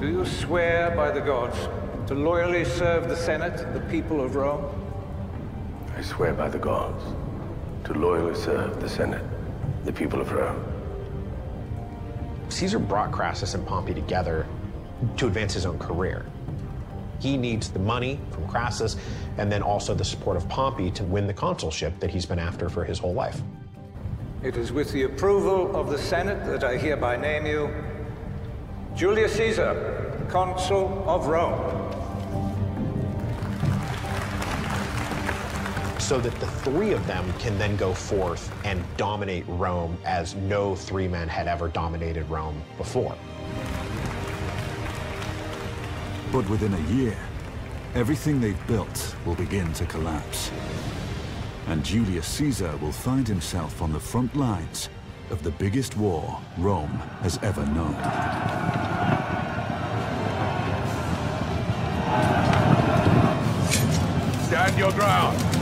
Do you swear by the gods to loyally serve the Senate the people of Rome? I swear by the gods to loyally serve the Senate, the people of Rome. Caesar brought Crassus and Pompey together to advance his own career. He needs the money from Crassus and then also the support of Pompey to win the consulship that he's been after for his whole life. It is with the approval of the Senate that I hereby name you Julius Caesar, Consul of Rome. So that the three of them can then go forth and dominate Rome as no three men had ever dominated Rome before. But within a year, everything they've built will begin to collapse. And Julius Caesar will find himself on the front lines of the biggest war Rome has ever known. Stand your ground!